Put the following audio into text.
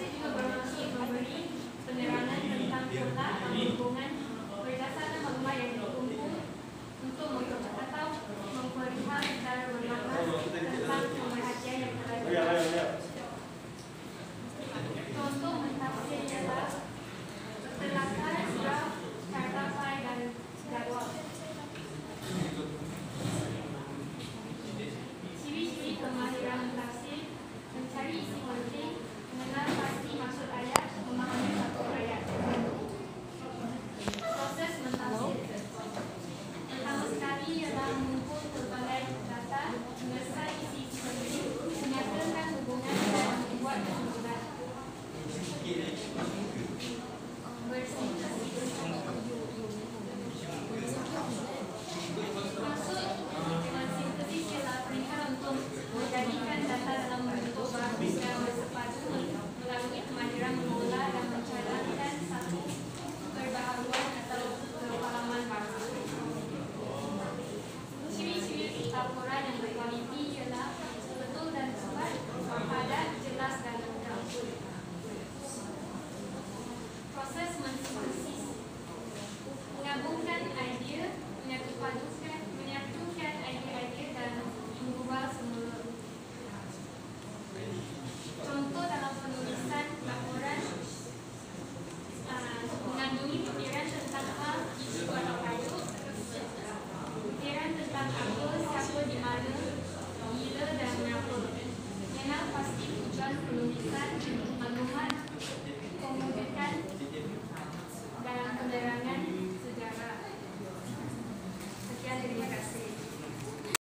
Спасибо. Thank you.